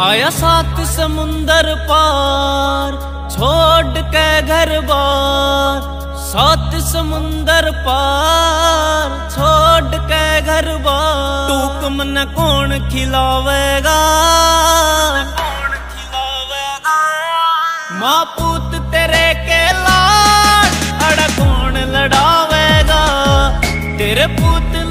आया सात समुंदर पार, छोड़ के घर बार। सात समुंदर पार, छोड़ के घर बार। टूक मन कौन खिलावेगा कौन खिलावेगा? माँ पूत तेरे के लाड, अड़ कौन लड़ावेगा? तेरे पूत